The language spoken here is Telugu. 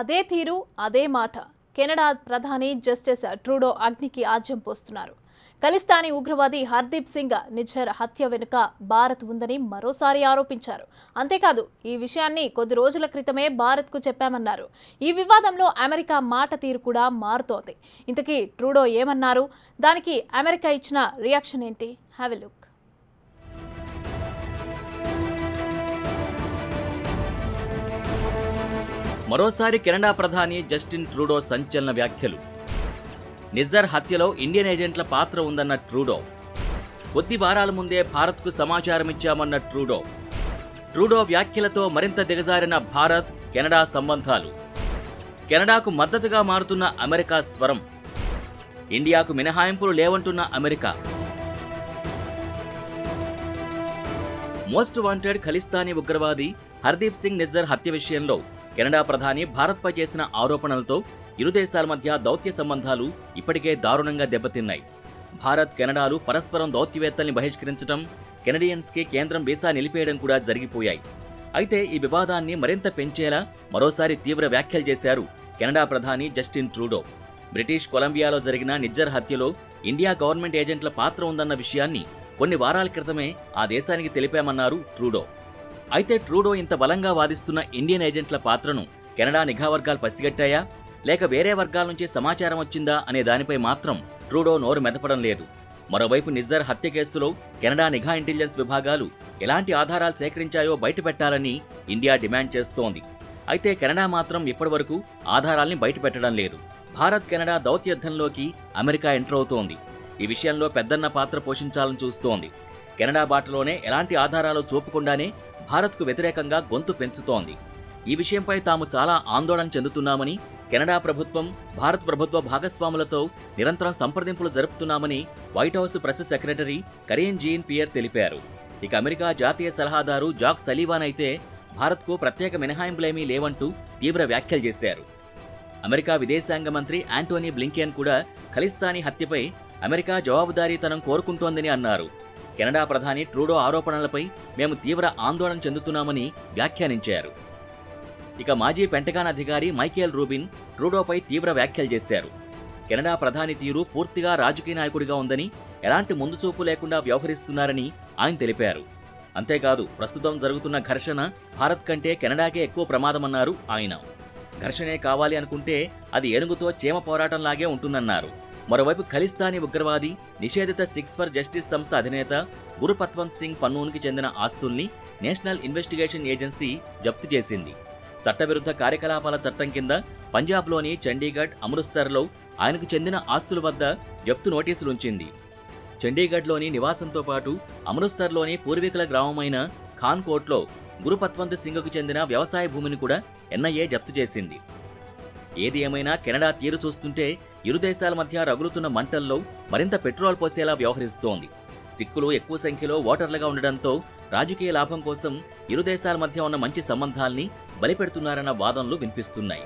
అదే తీరు అదే మాట. కెనడా ప్రధాని జస్టిస్ ట్రూడో అగ్నికి ఆజ్యం పోస్తున్నారు. ఖలిస్తానీ ఉగ్రవాది హర్దీప్ సింగ్ నిజ్జర్ హత్య వెనుక భారత్ ఉందని మరోసారి ఆరోపించారు. అంతేకాదు ఈ విషయాన్ని కొద్ది రోజుల క్రితమే భారత్కు చెప్పామన్నారు. ఈ వివాదంలో అమెరికా మాట తీరు కూడా మారుతోంది. ఇంతకీ ట్రూడో ఏమన్నారు? దానికి అమెరికా ఇచ్చిన రియాక్షన్ ఏంటి? హ్యావ్ ఎ లుక్ మరోసారి కెనడా ప్రధాని జస్టిన్ ట్రూడో సంచలన వ్యాఖ్యలు. నిజర్ హత్యలో ఇండియన్ ఏజెంట్ల పాత్ర ఉందన్న ట్రూడో. కొద్ది వారాల ముందే భారత్కు సమాచారం ఇచ్చామన్న ట్రూడో. ట్రూడో వ్యాఖ్యలతో మరింత దిగజారిన భారత్ కెనడా సంబంధాలు. కెనడాకు మద్దతుగా మారుతున్న అమెరికా స్వరం. ఇండియాకు మినహాయింపులు లేవంటున్న అమెరికా. మోస్ట్ వాంటెడ్ ఖలిస్తానీ ఉగ్రవాది హర్దీప్ సింగ్ నిజ్జర్ హత్య విషయంలో కెనడా ప్రధాని భారత్పై చేసిన ఆరోపణలతో ఇరు దేశాల మధ్య దౌత్య సంబంధాలు ఇప్పటికే దారుణంగా దెబ్బతిన్నాయి. భారత్ కెనడాలు పరస్పరం దౌత్యవేత్తల్ని బహిష్కరించడం కెనడియన్స్కి కేంద్రం వీసా నిలిపేయడం కూడా జరిగిపోయాయి. అయితే ఈ వివాదాన్ని మరింత పెంచేలా మరోసారి తీవ్ర వ్యాఖ్యలు చేశారు కెనడా ప్రధాని జస్టిన్ ట్రూడో. బ్రిటిష్ కొలంబియాలో జరిగిన నిజ్జర్ హత్యలో ఇండియా గవర్నమెంట్ ఏజెంట్ల పాత్ర ఉందన్న విషయాన్ని కొన్ని వారాల క్రితమే ఆ దేశానికి తెలిపామన్నారు ట్రూడో. అయితే ట్రూడో ఇంత బలంగా వాదిస్తున్న ఇండియన్ ఏజెంట్ల పాత్రను కెనడా నిఘా వర్గాలు పసిగట్టాయా? లేక వేరే వర్గాల నుంచి సమాచారం వచ్చిందా అనే దానిపై మాత్రం ట్రూడో నోరు మెదపడం లేదు. మరోవైపు నిజ్జర్ హత్య కేసులో కెనడా నిఘా ఇంటెలిజెన్స్ విభాగాలు ఎలాంటి ఆధారాలు సేకరించాయో బయటపెట్టాలని ఇండియా డిమాండ్ చేస్తోంది. అయితే కెనడా మాత్రం ఇప్పటివరకు ఆధారాల్ని బయటపెట్టడం లేదు. భారత్ కెనడా దౌత్యయుద్ధంలోకి అమెరికా ఎంటర్ అవుతోంది. ఈ విషయంలో పెద్దన్న పాత్ర పోషించాలని చూస్తోంది. కెనడా బాటలోనే ఎలాంటి ఆధారాలు చూపకుండానే భారత్కు వ్యతిరేకంగా గొంతు పెంచుతోంది. ఈ విషయంపై తాము చాలా ఆందోళన చెందుతున్నామని కెనడా ప్రభుత్వం భారత్ ప్రభుత్వ భాగస్వాములతో నిరంతరం సంప్రదింపులు జరుపుతున్నామని White House press secretary Karine Jean Pierre తెలిపారు. ఇక అమెరికా జాతీయ సలహాదారు జాక్ సలీవాన్ అయితే భారత్కు ప్రత్యేక మినహాయింపులేమీ లేవంటూ తీవ్ర వ్యాఖ్యలు చేశారు. అమెరికా విదేశాంగ మంత్రి యాంటోనీ బ్లింకెన్ కూడా ఖలిస్తానీ హత్యపై అమెరికా జవాబుదారీతనం కోరుకుంటోందని అన్నారు. కెనడా ప్రధాని ట్రూడో ఆరోపణలపై మేము తీవ్ర ఆందోళన చెందుతున్నామని వ్యాఖ్యానించారు. ఇక మాజీ పెంటగాన్ అధికారి మైకేల్ రూబిన్ ట్రూడోపై తీవ్ర వ్యాఖ్యలు చేశారు. కెనడా ప్రధాని తీరు పూర్తిగా రాజకీయ నాయకుడిగా ఉందని ఎలాంటి ముందుచూపు లేకుండా వ్యవహరిస్తున్నారని ఆయన తెలిపారు. అంతేకాదు ప్రస్తుతం జరుగుతున్న ఘర్షణ భారత్ కంటే కెనడాకే ఎక్కువ ప్రమాదమన్నారు ఆయన. ఘర్షణే కావాలి అనుకుంటే అది ఏనుగుతో చీమ పోరాటంలాగే ఉంటుందన్నారు. మరోవైపు ఖలిస్తానీ ఉగ్రవాది నిషేధిత సిక్స్ ఫర్ జస్టిస్ సంస్థ అధినేత గురుపత్వంత్ సింగ్ పన్నూన్కి చెందిన ఆస్తుల్ని నేషనల్ ఇన్వెస్టిగేషన్ ఏజెన్సీ జప్తు చేసింది. చట్టవిరుద్ధ కార్యకలాపాల చట్టం కింద పంజాబ్లోని చండీగఢ్ అమృత్సర్లో ఆయనకు చెందిన ఆస్తుల వద్ద జప్తు నోటీసులుంచింది. చండీగఢ్లోని నివాసంతో పాటు అమృత్సర్లోని పూర్వీకుల గ్రామమైన ఖాన్కోట్లో గురుపత్వంత్ సింగ్కు చెందిన వ్యవసాయ భూమిని కూడా ఎన్ఐఏ జప్తు చేసింది. ఏది ఏమైనా కెనడా తీరు చూస్తుంటే ఇరు దేశాల మధ్య రగులుతున్న మంటల్లో మరింత పెట్రోల్ పోసేలా వ్యవహరిస్తోంది. సిక్కులు ఎక్కువ సంఖ్యలో ఓటర్లుగా ఉండడంతో రాజకీయ లాభం కోసం ఇరు దేశాల మధ్య ఉన్న మంచి సంబంధాల్ని బలిపెడుతున్నారన్న వాదనలు వినిపిస్తున్నాయి.